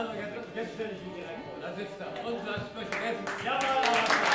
Jamal, jetzt stelle ich Ihnen direkt vor. Das ist der Untersprecher. Ja,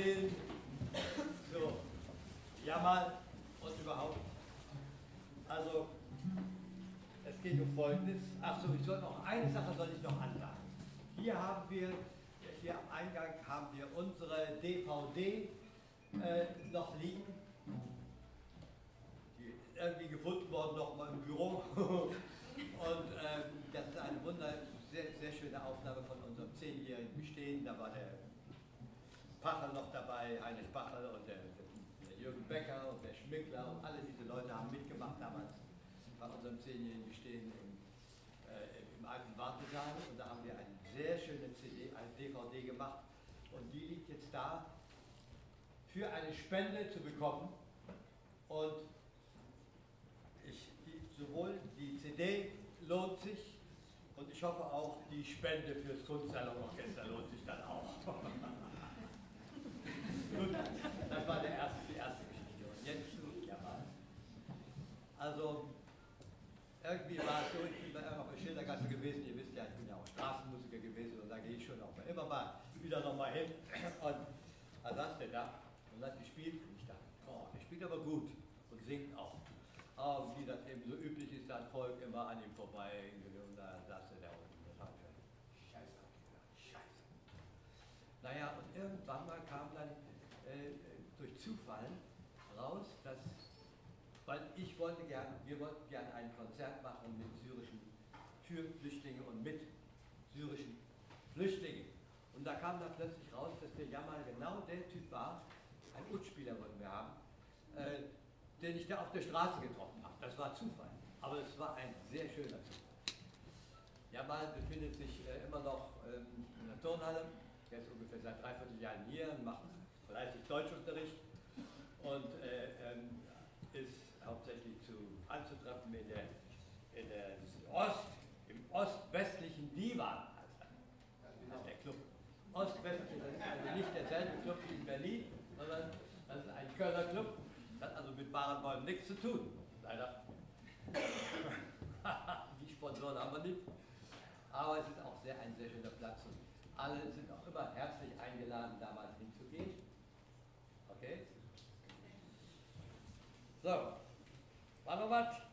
erzählen. So, jammern und überhaupt. Also, es geht um Folgendes. Achso, ich soll noch eine Sache soll ich noch ansagen. Hier haben wir, hier am Eingang haben wir unsere DVD äh, noch liegen. Die ist irgendwie gefunden worden noch mal im Büro. Und ähm, das ist eine wunder, sehr, sehr schöne Aufnahme von unserem zehnjährigen Bestehen. Da war der Pachel noch dabei, Heinrich Pachel und der, der, Jürgen Becker und der Schmickler und alle diese Leute haben mitgemacht damals bei unserem zehnjährigen Bestehen im, äh, im alten Wartesaal. Und da haben wir eine sehr schöne CD, eine DVD gemacht. Und die liegt jetzt da für eine Spende zu bekommen. Und ich, die, sowohl die CD lohnt sich und ich hoffe auch, die Spende fürs Kunstsalonorchester lohnt sich dann auch. Das war der erste, die erste Geschichte. Und jetzt zu Jamal. Also, irgendwie war es so, ich bin da auf der Schildergasse gewesen, ihr wisst ja, ich bin ja auch Straßenmusiker gewesen und da gehe ich schon auch immer mal wieder nochmal hin. Und da saß der da und hat gespielt und ich dachte, oh, der spielt aber gut und singt auch. Aber wie das eben so üblich ist, das Volk immer an ihm vorbei und da saß er da unten. Das schon scheiße. Scheiße. Naja, und irgendwann mal kam dann äh, durch Zufall raus, dass, weil ich wollte gerne, wir wollten gerne ein Konzert machen mit syrischen, für Flüchtlinge und mit syrischen Flüchtlingen. Und da kam dann plötzlich raus, dass der Jamal genau der Typ war, ein Utspieler wollten wir haben, äh, den ich da auf der Straße getroffen habe. Das war Zufall, aber es war ein sehr schöner Zufall. Jamal befindet sich äh, immer noch ähm, in der Turnhalle. Er ist ungefähr seit dreiviertel Jahren hier und macht fleißig Deutschunterricht und äh, ähm, ist hauptsächlich zu, anzutreffen in der, in der Ost, im ostwestlichen Divan. Das ist der Club. Ostwestlich, das ist also nicht derselbe Club wie in Berlin, sondern das ist ein Kölner Club. Das hat also mit Barenbäumen nichts zu tun. Leider. Die Sponsoren haben wir nicht. Aber es ist auch sehr, ein sehr schöner Platz und alle sind auch immer herzlich eingeladen, da mal hinzugehen. Okay? So, war noch was?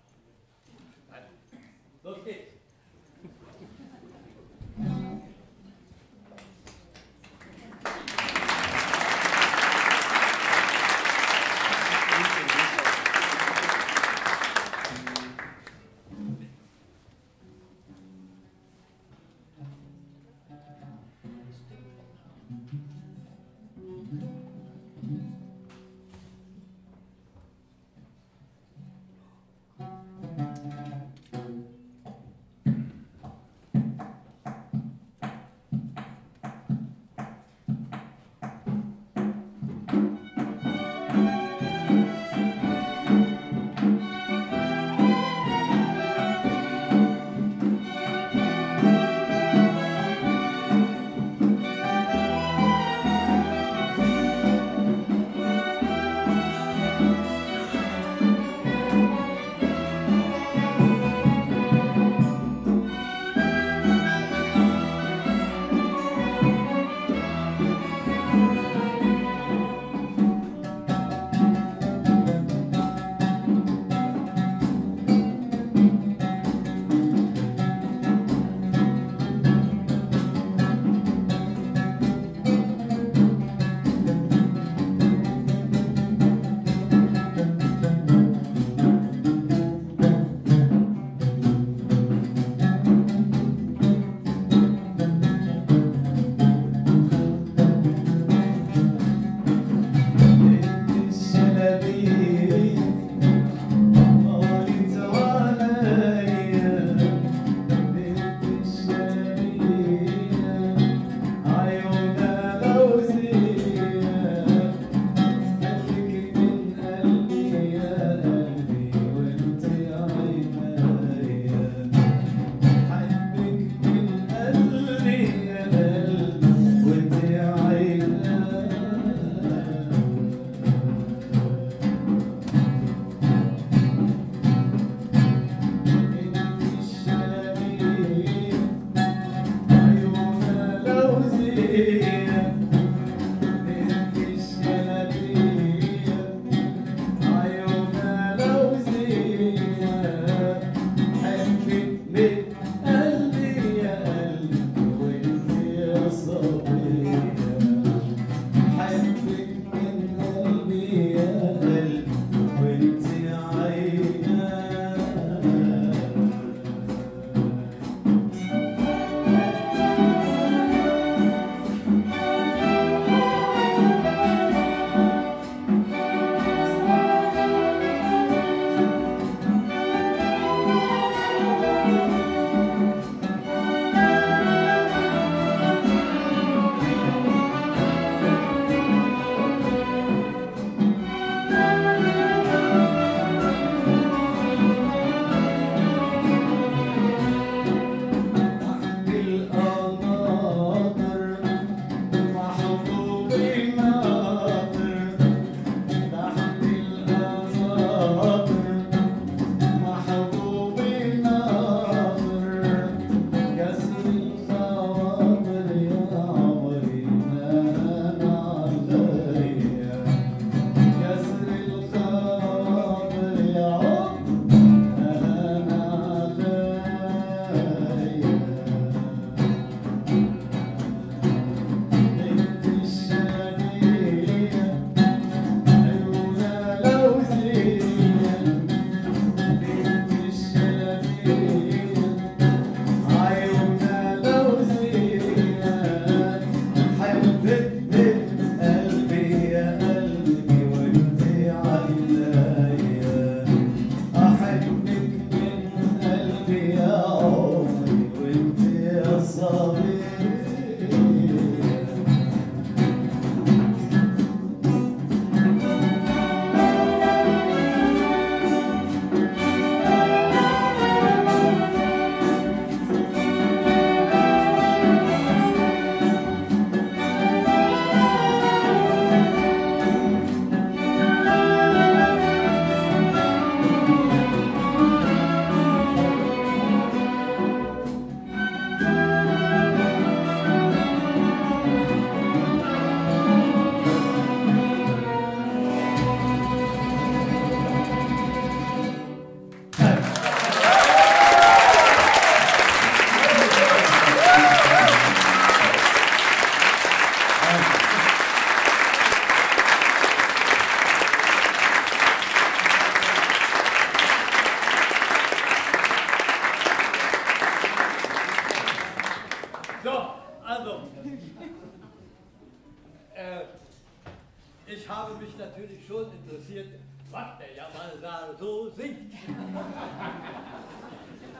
natürlich schon interessiert, was der Jammersal so singt.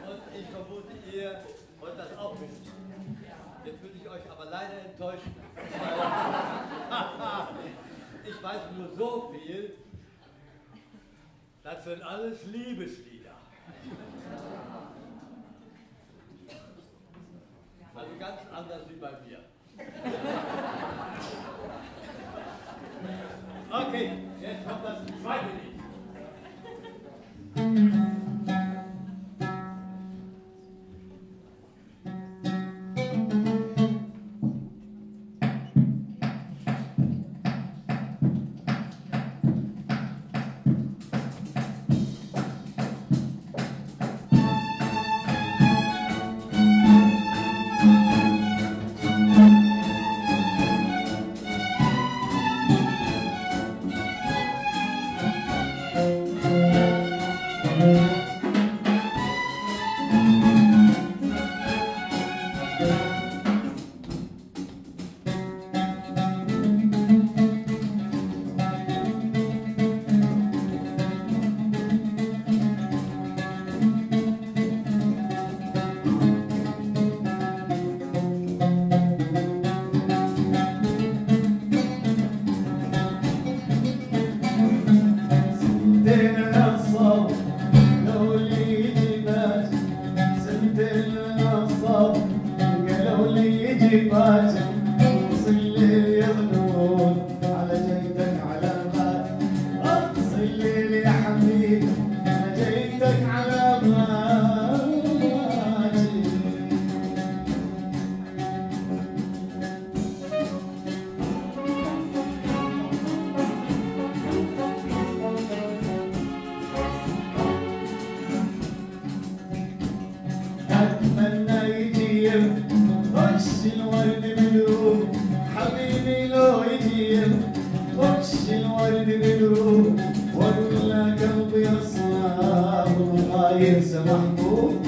Und ich vermute, ihr wollt das auch wissen. Jetzt würde ich euch aber leider enttäuschen. ich weiß nur so viel, das sind alles Liebeslieder. Also ganz anders wie bei mir. Okay, jetzt kommt das zweite Lied. كثير وحش الورد بقلوب ولا قلبي أصلا وخايف سامحكم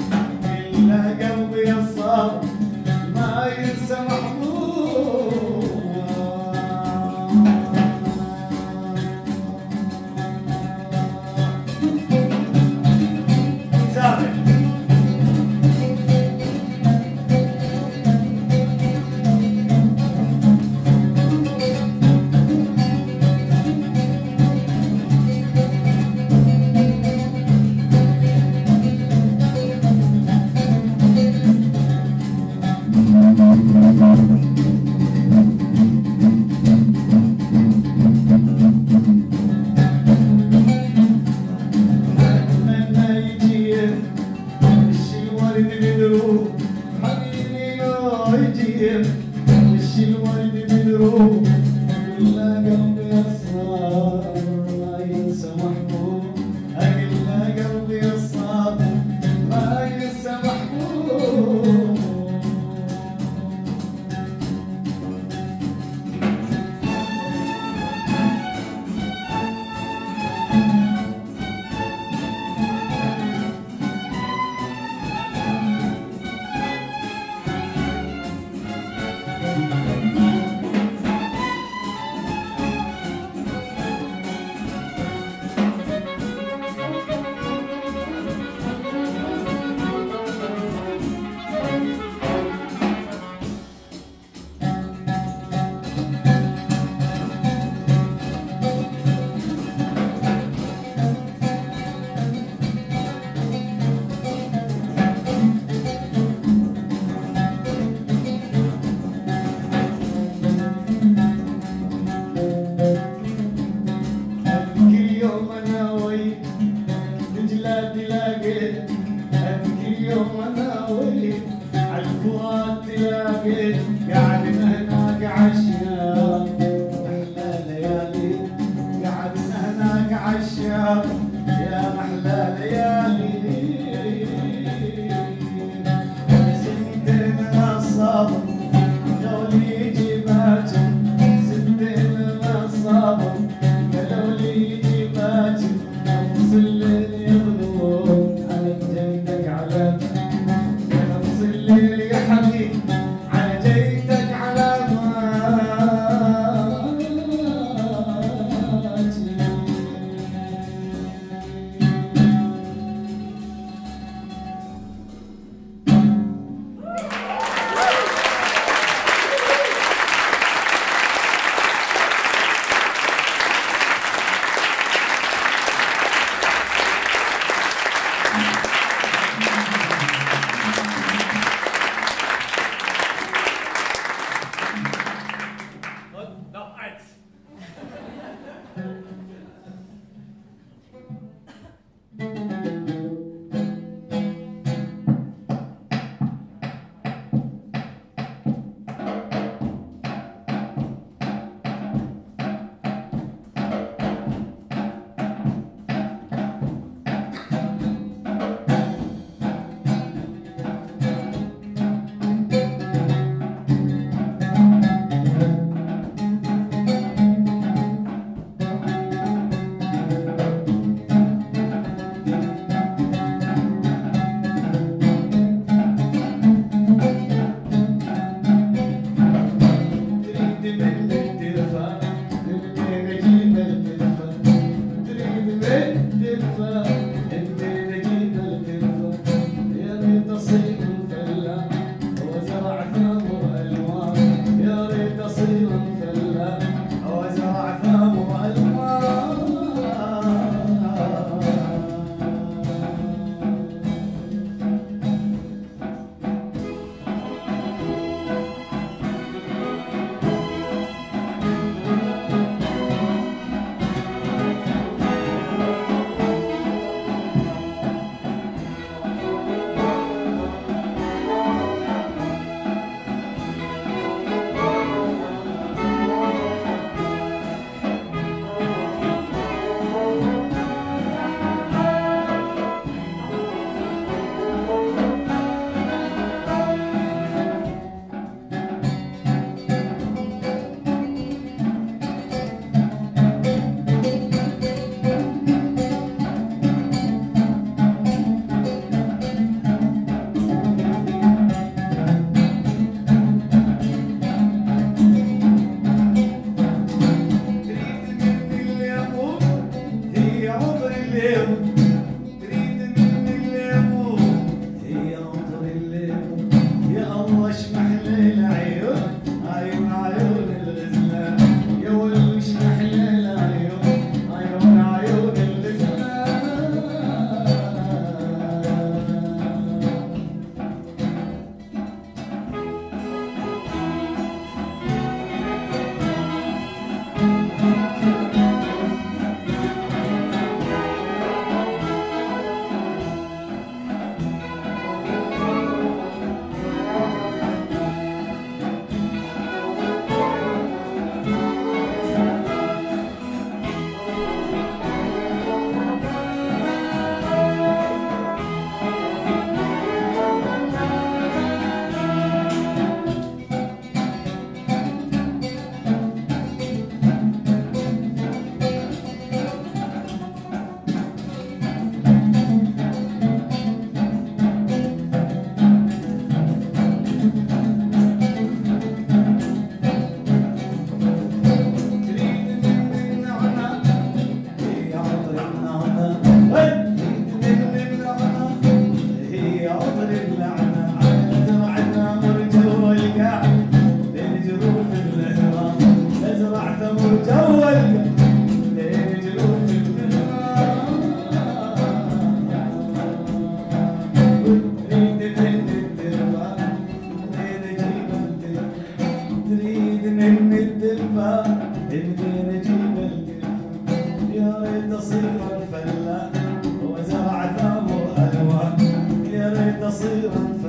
to